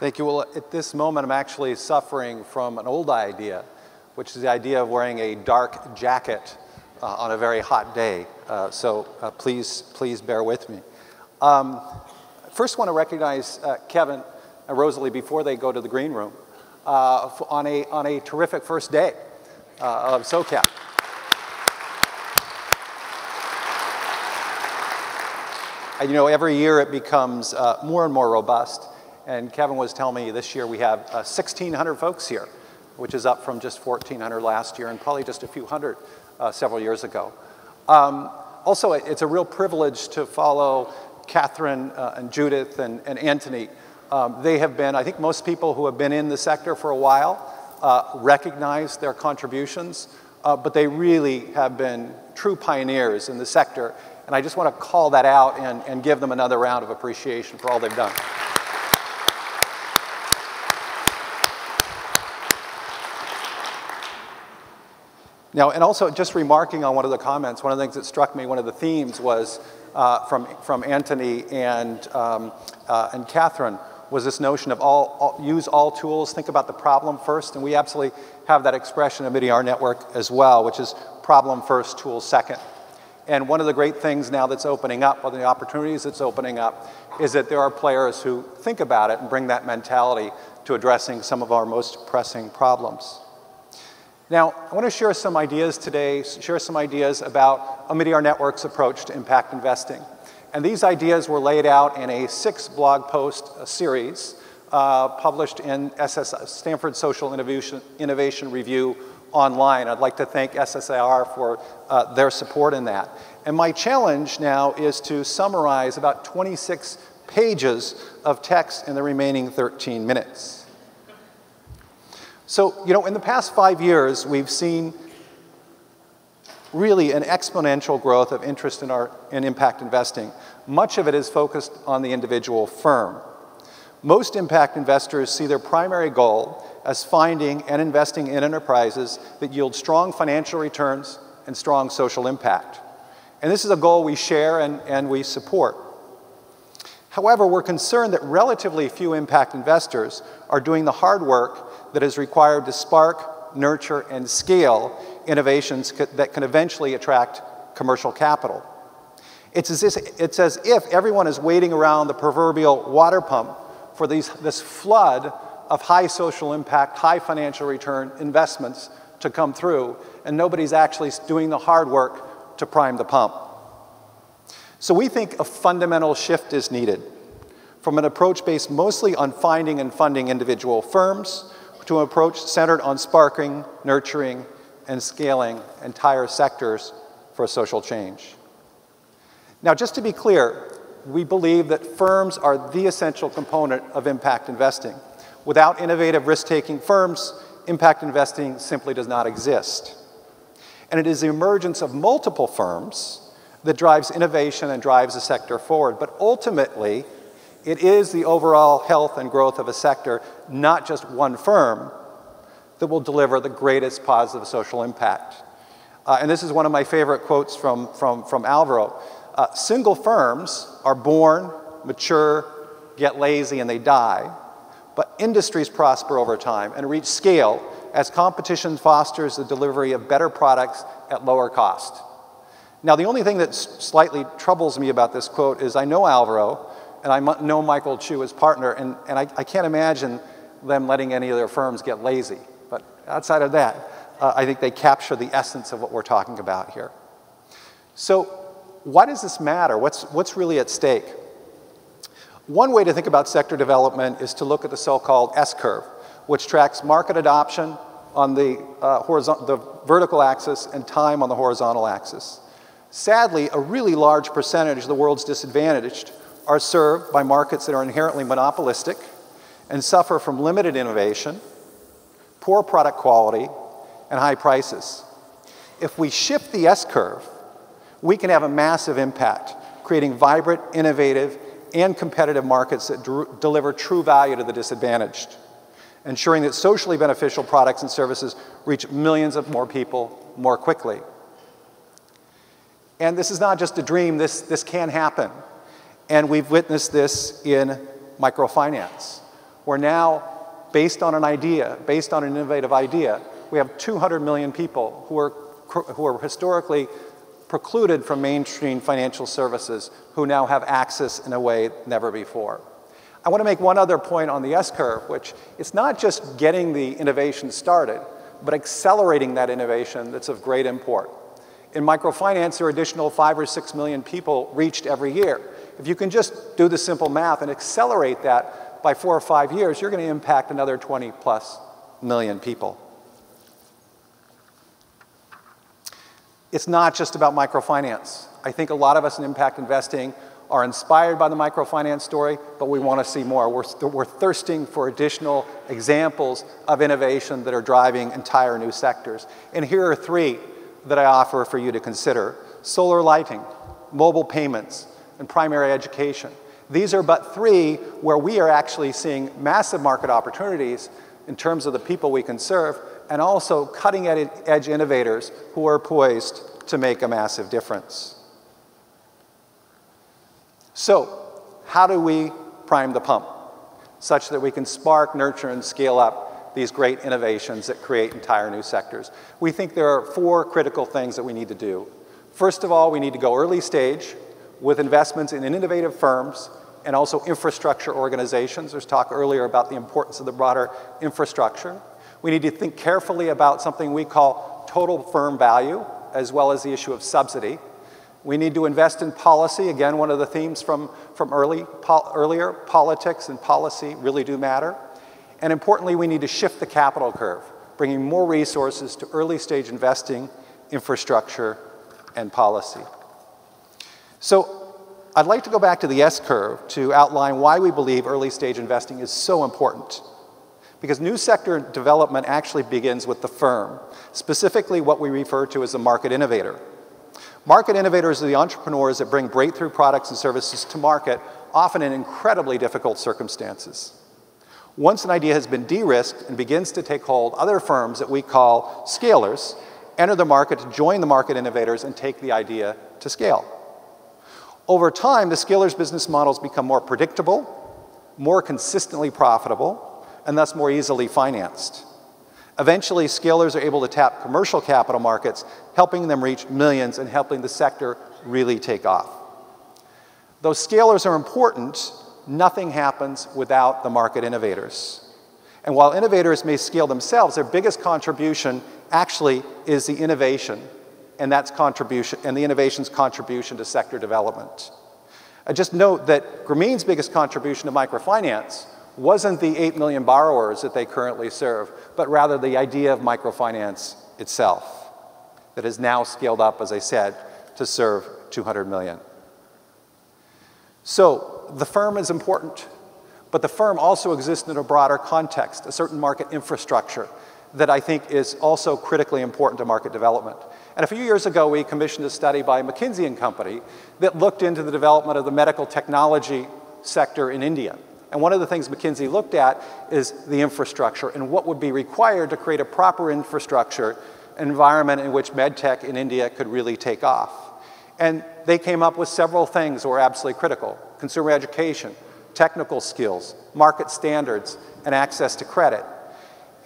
Thank you. Well, at this moment, I'm actually suffering from an old idea, which is the idea of wearing a dark jacket uh, on a very hot day. Uh, so uh, please, please bear with me. Um, first, want to recognize uh, Kevin and Rosalie before they go to the green room uh, on, a, on a terrific first day uh, of SOCAP. And you know, every year it becomes more and more robust. And Kevin was telling me this year we have 1,600 folks here, which is up from just 1,400 last year and probably just a few hundred uh, several years ago. Um, also, it's a real privilege to follow Catherine uh, and Judith and, and Anthony. Um, they have been, I think most people who have been in the sector for a while uh, recognize their contributions, uh, but they really have been true pioneers in the sector. And I just want to call that out and, and give them another round of appreciation for all they've done. Now, and also just remarking on one of the comments, one of the things that struck me, one of the themes was uh, from, from Anthony and, um, uh, and Catherine was this notion of all, all, use all tools, think about the problem first, and we absolutely have that expression in Omidyar network as well, which is problem first, tool second. And one of the great things now that's opening up, one of the opportunities that's opening up, is that there are players who think about it and bring that mentality to addressing some of our most pressing problems. Now, I want to share some ideas today, share some ideas about Omidyar Network's approach to impact investing. And these ideas were laid out in a six blog post series uh, published in SS Stanford Social Innovation, Innovation Review online. I'd like to thank SSIR for uh, their support in that. And my challenge now is to summarize about 26 pages of text in the remaining 13 minutes. So, you know, in the past five years, we've seen really an exponential growth of interest in, our, in impact investing. Much of it is focused on the individual firm. Most impact investors see their primary goal as finding and investing in enterprises that yield strong financial returns and strong social impact. And this is a goal we share and, and we support. However, we're concerned that relatively few impact investors are doing the hard work that is required to spark, nurture, and scale innovations that can eventually attract commercial capital. It's as, if, it's as if everyone is waiting around the proverbial water pump for these, this flood of high social impact, high financial return investments to come through, and nobody's actually doing the hard work to prime the pump. So we think a fundamental shift is needed from an approach based mostly on finding and funding individual firms to an approach centered on sparking, nurturing, and scaling entire sectors for social change. Now, just to be clear, we believe that firms are the essential component of impact investing. Without innovative risk-taking firms, impact investing simply does not exist. And it is the emergence of multiple firms that drives innovation and drives the sector forward. But ultimately, it is the overall health and growth of a sector, not just one firm, that will deliver the greatest positive social impact. Uh, and this is one of my favorite quotes from, from, from Alvaro. Uh, single firms are born, mature, get lazy, and they die. But industries prosper over time and reach scale as competition fosters the delivery of better products at lower cost. Now, the only thing that slightly troubles me about this quote is I know Alvaro, and I know Michael Chu as partner, and, and I, I can't imagine them letting any of their firms get lazy. But outside of that, uh, I think they capture the essence of what we're talking about here. So, why does this matter? What's, what's really at stake? One way to think about sector development is to look at the so called S curve, which tracks market adoption on the, uh, the vertical axis and time on the horizontal axis. Sadly, a really large percentage of the world's disadvantaged are served by markets that are inherently monopolistic and suffer from limited innovation, poor product quality, and high prices. If we shift the S curve, we can have a massive impact, creating vibrant, innovative, and competitive markets that deliver true value to the disadvantaged, ensuring that socially beneficial products and services reach millions of more people more quickly. And this is not just a dream, this, this can happen. And we've witnessed this in microfinance, where now, based on an idea, based on an innovative idea, we have 200 million people who are, who are historically precluded from mainstream financial services who now have access in a way never before. I want to make one other point on the S-curve, which it's not just getting the innovation started, but accelerating that innovation that's of great import. In microfinance, there are additional five or six million people reached every year. If you can just do the simple math and accelerate that by four or five years, you're going to impact another 20 plus million people. It's not just about microfinance. I think a lot of us in impact investing are inspired by the microfinance story, but we want to see more. We're, we're thirsting for additional examples of innovation that are driving entire new sectors. And here are three that I offer for you to consider. Solar lighting, mobile payments, and primary education. These are but three where we are actually seeing massive market opportunities in terms of the people we can serve, and also cutting edge innovators who are poised to make a massive difference. So, how do we prime the pump such that we can spark, nurture, and scale up these great innovations that create entire new sectors? We think there are four critical things that we need to do. First of all, we need to go early stage with investments in innovative firms and also infrastructure organizations. There's talk earlier about the importance of the broader infrastructure. We need to think carefully about something we call total firm value, as well as the issue of subsidy. We need to invest in policy. Again, one of the themes from, from early, earlier, politics and policy really do matter. And importantly, we need to shift the capital curve, bringing more resources to early stage investing, infrastructure, and policy. So I'd like to go back to the S curve to outline why we believe early stage investing is so important. Because new sector development actually begins with the firm, specifically what we refer to as the market innovator. Market innovators are the entrepreneurs that bring breakthrough products and services to market, often in incredibly difficult circumstances. Once an idea has been de-risked and begins to take hold, other firms that we call scalers enter the market to join the market innovators and take the idea to scale. Over time, the scalers' business models become more predictable, more consistently profitable, and thus more easily financed. Eventually, scalers are able to tap commercial capital markets, helping them reach millions and helping the sector really take off. Though scalers are important, nothing happens without the market innovators. And while innovators may scale themselves, their biggest contribution actually is the innovation and that's contribution and the innovation's contribution to sector development. I just note that Grameen's biggest contribution to microfinance wasn't the 8 million borrowers that they currently serve, but rather the idea of microfinance itself that is now scaled up, as I said, to serve 200 million. So the firm is important, but the firm also exists in a broader context, a certain market infrastructure that I think is also critically important to market development. And a few years ago, we commissioned a study by McKinsey and Company that looked into the development of the medical technology sector in India. And one of the things McKinsey looked at is the infrastructure and what would be required to create a proper infrastructure environment in which medtech in India could really take off. And they came up with several things that were absolutely critical consumer education, technical skills, market standards, and access to credit.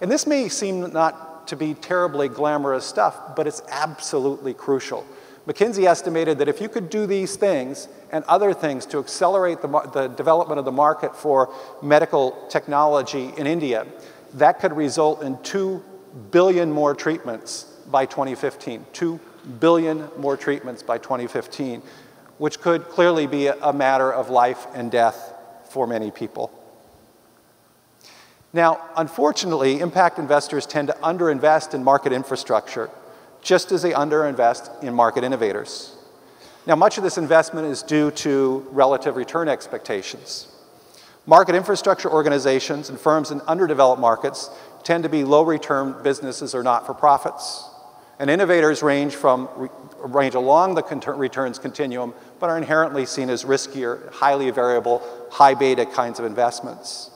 And this may seem not to be terribly glamorous stuff, but it's absolutely crucial. McKinsey estimated that if you could do these things and other things to accelerate the, the, development of the market for medical technology in India, that could result in 2 billion more treatments by 2015. 2 billion more treatments by 2015, which could clearly be a, a matter of life and death for many people. Now, unfortunately, impact investors tend to underinvest in market infrastructure just as they underinvest in market innovators. Now, much of this investment is due to relative return expectations. Market infrastructure organizations and firms in underdeveloped markets tend to be low return businesses or not for profits. And innovators range, from, range along the returns continuum, but are inherently seen as riskier, highly variable, high beta kinds of investments.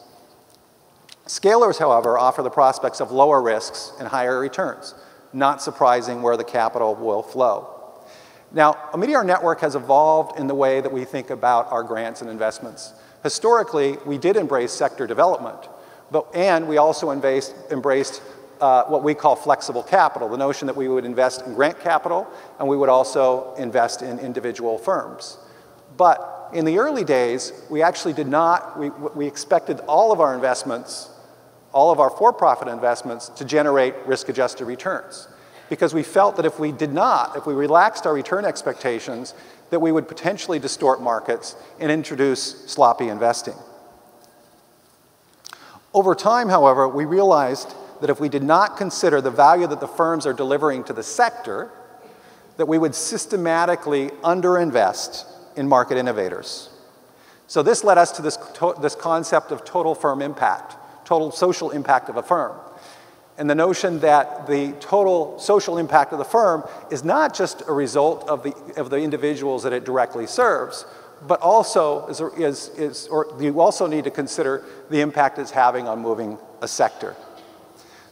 Scalers, however, offer the prospects of lower risks and higher returns not surprising where the capital will flow. Now, Omidyar Network has evolved in the way that we think about our grants and investments. Historically, we did embrace sector development, But, and we also embraced, embraced uh, what we call flexible capital, the notion that we would invest in grant capital and we would also invest in individual firms. But in the early days, we actually did not, we, we expected all of our investments, all of our for-profit investments to generate risk-adjusted returns. Because we felt that if we did not, if we relaxed our return expectations, that we would potentially distort markets and introduce sloppy investing. Over time, however, we realized that if we did not consider the value that the firms are delivering to the sector, that we would systematically underinvest in market innovators. So this led us to this, this concept of total firm impact, total social impact of a firm. And the notion that the total social impact of the firm is not just a result of the, of the individuals that it directly serves, but also is, is, is, or you also need to consider the impact it's having on moving a sector.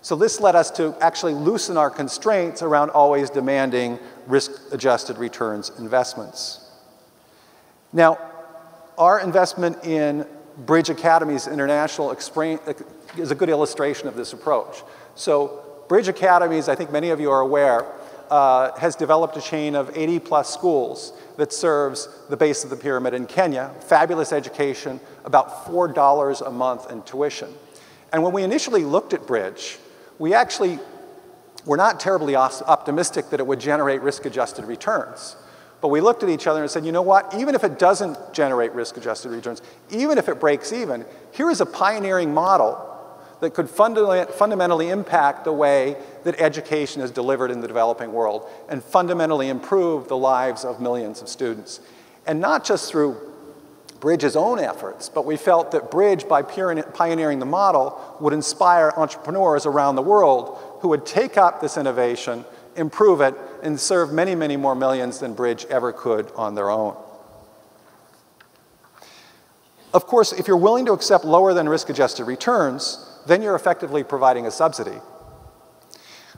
So this led us to actually loosen our constraints around always demanding risk-adjusted returns investments. Now, our investment in Bridge Academies International is a good illustration of this approach. So Bridge Academies, I think many of you are aware, uh, has developed a chain of 80 plus schools that serves the base of the pyramid in Kenya. Fabulous education, about $4 a month in tuition. And when we initially looked at Bridge, we actually were not terribly optimistic that it would generate risk-adjusted returns. But we looked at each other and said, you know what, even if it doesn't generate risk-adjusted returns, even if it breaks even, here is a pioneering model that could fundamentally impact the way that education is delivered in the developing world and fundamentally improve the lives of millions of students. And not just through Bridge's own efforts, but we felt that Bridge, by pioneering the model, would inspire entrepreneurs around the world who would take up this innovation, improve it, and serve many, many more millions than Bridge ever could on their own. Of course, if you're willing to accept lower than risk-adjusted returns, then you're effectively providing a subsidy.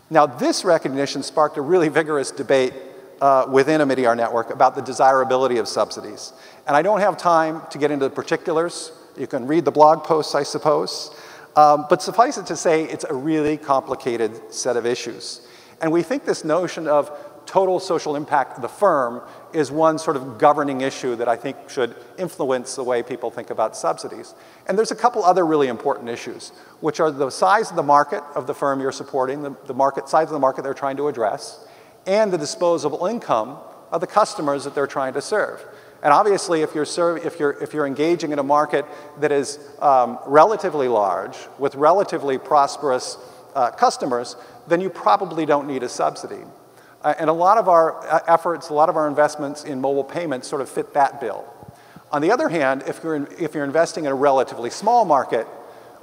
Now, this recognition sparked a really vigorous debate uh, within Omidyar network about the desirability of subsidies. And I don't have time to get into the particulars. You can read the blog posts, I suppose. Um, but suffice it to say, it's a really complicated set of issues. And we think this notion of total social impact of the firm is one sort of governing issue that I think should influence the way people think about subsidies. And there's a couple other really important issues, which are the size of the market of the firm you're supporting, the, the market size of the market they're trying to address, and the disposable income of the customers that they're trying to serve. And obviously, if you're, serve, if you're, if you're engaging in a market that is um, relatively large with relatively prosperous uh, customers, then you probably don't need a subsidy. Uh, and a lot of our uh, efforts, a lot of our investments in mobile payments sort of fit that bill. On the other hand, if you're, in, if you're investing in a relatively small market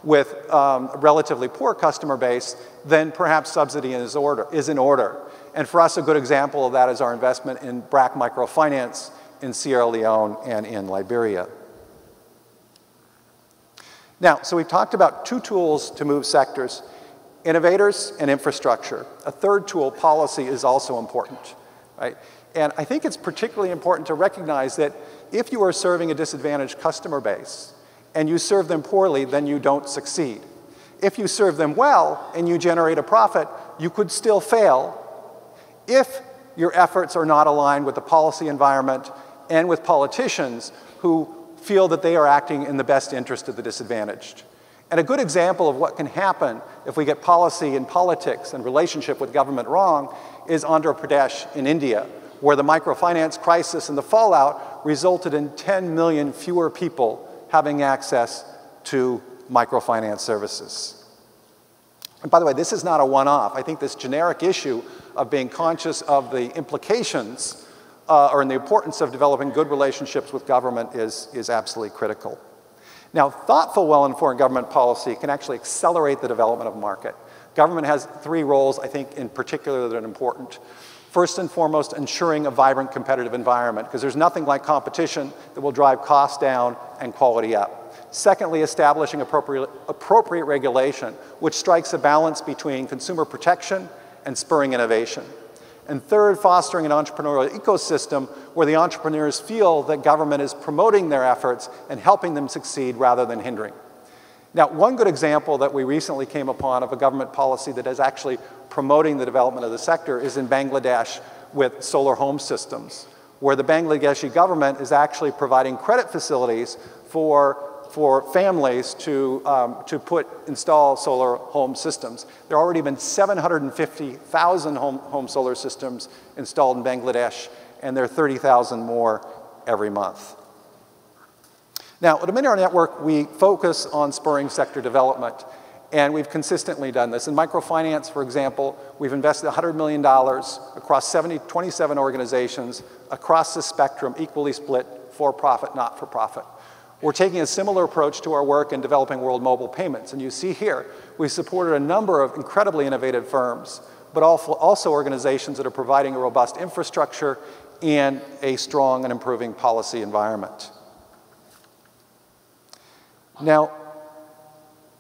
with um, a relatively poor customer base, then perhaps subsidy is, order, is in order. And for us, a good example of that is our investment in BRAC Microfinance in Sierra Leone and in Liberia. Now, so we've talked about two tools to move sectors innovators and infrastructure. A third tool, policy, is also important, right? And I think it's particularly important to recognize that if you are serving a disadvantaged customer base and you serve them poorly, then you don't succeed. If you serve them well and you generate a profit, you could still fail if your efforts are not aligned with the policy environment and with politicians who feel that they are acting in the best interest of the disadvantaged. And a good example of what can happen if we get policy and politics and relationship with government wrong is Andhra Pradesh in India, where the microfinance crisis and the fallout resulted in 10 million fewer people having access to microfinance services. And by the way, this is not a one-off. I think this generic issue of being conscious of the implications uh, or in the importance of developing good relationships with government is, is absolutely critical. Now, thoughtful, well-informed government policy can actually accelerate the development of market. Government has three roles, I think, in particular that are important. First and foremost, ensuring a vibrant competitive environment, because there's nothing like competition that will drive costs down and quality up. Secondly, establishing appropriate, appropriate regulation, which strikes a balance between consumer protection and spurring innovation. And third, fostering an entrepreneurial ecosystem where the entrepreneurs feel that government is promoting their efforts and helping them succeed rather than hindering. Now, one good example that we recently came upon of a government policy that is actually promoting the development of the sector is in Bangladesh with solar home systems, where the Bangladeshi government is actually providing credit facilities for, for families to, um, to put, install solar home systems. There have already been 750,000 home, home solar systems installed in Bangladesh, and there are 30,000 more every month. Now, at Omidyar Network, we focus on spurring sector development, and we've consistently done this. In microfinance, for example, we've invested $100 million across 70, 27 organizations across the spectrum, equally split for profit, not for profit. We're taking a similar approach to our work in developing world mobile payments. And you see here, we supported a number of incredibly innovative firms, but also organizations that are providing a robust infrastructure and a strong and improving policy environment. Now,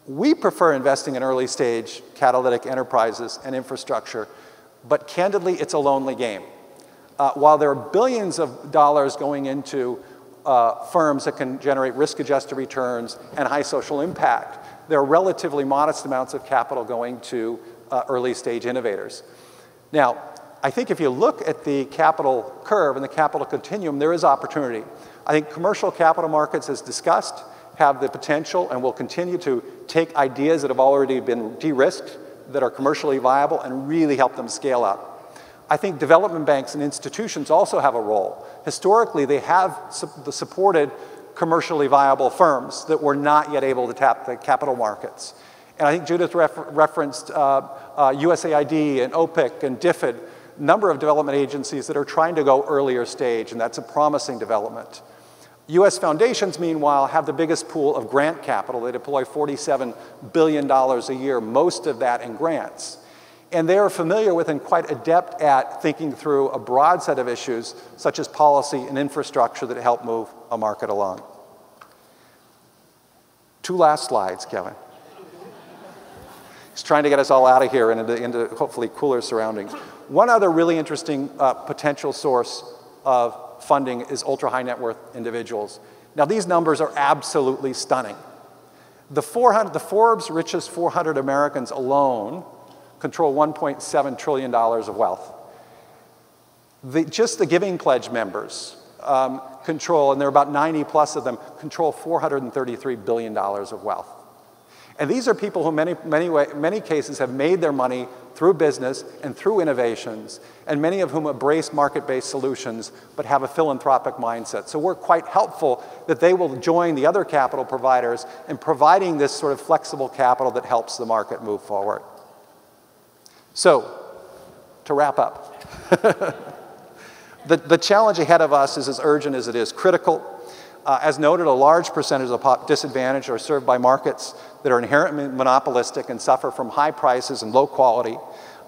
we prefer investing in early stage catalytic enterprises and infrastructure, but candidly, it's a lonely game. Uh, while there are billions of dollars going into uh, firms that can generate risk adjusted returns and high social impact, there are relatively modest amounts of capital going to uh, early stage innovators. Now, I think if you look at the capital curve and the capital continuum, there is opportunity. I think commercial capital markets, as discussed, have the potential and will continue to take ideas that have already been de-risked, that are commercially viable, and really help them scale up. I think development banks and institutions also have a role. Historically, they have su supported commercially viable firms that were not yet able to tap the capital markets. And I think Judith refer referenced uh, uh, USAID and OPIC and DFID, number of development agencies that are trying to go earlier stage, and that's a promising development. US foundations, meanwhile, have the biggest pool of grant capital. They deploy $47 billion a year, most of that in grants. And they are familiar with and quite adept at thinking through a broad set of issues, such as policy and infrastructure that help move a market along. Two last slides, Kevin. He's trying to get us all out of here and into, into hopefully cooler surroundings. One other really interesting uh, potential source of funding is ultra high net worth individuals. Now, these numbers are absolutely stunning. The, 400, the Forbes richest 400 Americans alone control $1.7 trillion of wealth. The, just the Giving Pledge members um, control, and there are about 90 plus of them, control $433 billion of wealth. And these are people who, many, many, way, many cases, have made their money through business and through innovations, and many of whom embrace market based solutions but have a philanthropic mindset. So we're quite helpful that they will join the other capital providers in providing this sort of flexible capital that helps the market move forward. So, to wrap up, the, the challenge ahead of us is as urgent as it is critical. Uh, as noted, a large percentage of the disadvantaged are served by markets that are inherently monopolistic and suffer from high prices and low quality.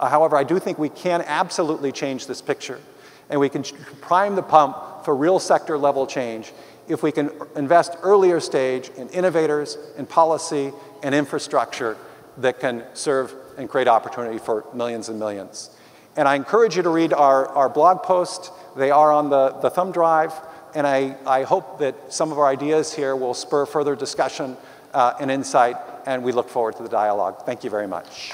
Uh, however, I do think we can absolutely change this picture, and we can prime the pump for real sector level change if we can invest earlier stage in innovators, in policy, and infrastructure that can serve and create opportunity for millions and millions. And I encourage you to read our, our blog post. They are on the, the thumb drive. And I, I hope that some of our ideas here will spur further discussion uh, and insight, and we look forward to the dialogue. Thank you very much.